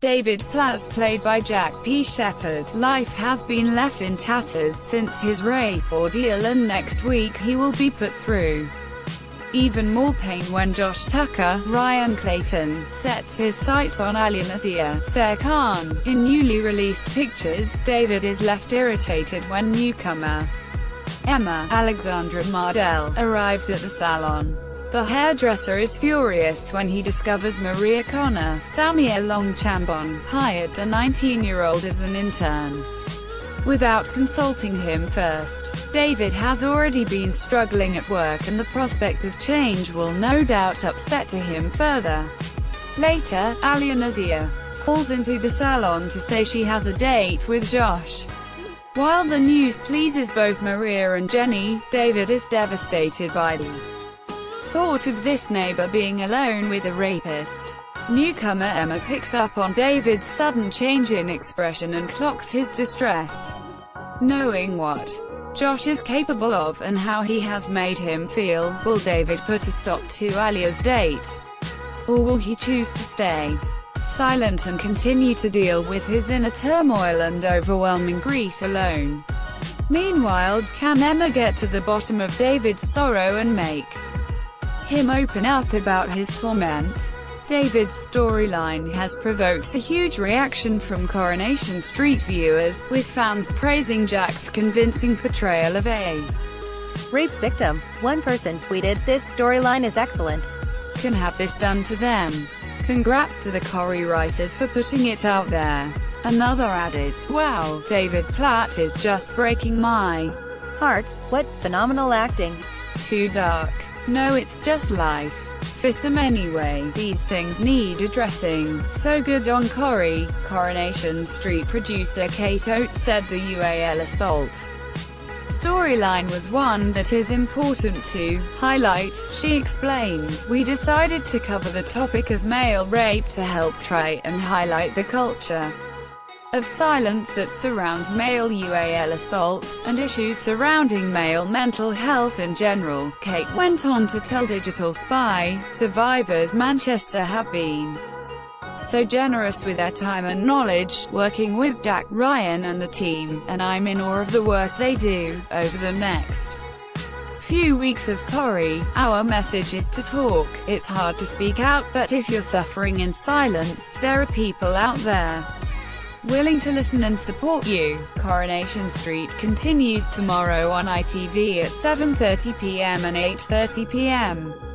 David Platt, played by Jack P. Shepherd, life has been left in tatters since his rape ordeal and next week he will be put through even more pain when Josh Tucker, Ryan Clayton, sets his sights on Ali Nazir Khan. In newly released pictures, David is left irritated when newcomer Emma Alexandra Mardell arrives at the salon. The hairdresser is furious when he discovers Maria Connor, Samia Longchambon, hired the 19-year-old as an intern without consulting him first. David has already been struggling at work and the prospect of change will no doubt upset him further. Later, Alya calls into the salon to say she has a date with Josh. While the news pleases both Maria and Jenny, David is devastated by the thought of this neighbor being alone with a rapist. Newcomer Emma picks up on David's sudden change in expression and clocks his distress. Knowing what Josh is capable of and how he has made him feel, will David put a stop to Alya's date? Or will he choose to stay silent and continue to deal with his inner turmoil and overwhelming grief alone? Meanwhile, can Emma get to the bottom of David's sorrow and make him open up about his torment? David's storyline has provoked a huge reaction from Coronation Street viewers, with fans praising Jack's convincing portrayal of a rape victim. One person tweeted, This storyline is excellent. Can have this done to them. Congrats to the Corrie writers for putting it out there. Another added, Wow, David Platt is just breaking my heart. What phenomenal acting. Too dark. No, it's just life. For anyway, these things need addressing. So good on Corrie. Coronation Street producer Kate Oates said the UAL assault storyline was one that is important to highlight, she explained. We decided to cover the topic of male rape to help try and highlight the culture of silence that surrounds male UAL assault, and issues surrounding male mental health in general. Kate went on to tell Digital Spy, survivors Manchester have been so generous with their time and knowledge, working with Jack Ryan and the team, and I'm in awe of the work they do. Over the next few weeks of Corrie, our message is to talk. It's hard to speak out, but if you're suffering in silence, there are people out there willing to listen and support you. Coronation Street continues tomorrow on ITV at 7.30pm and 8.30pm.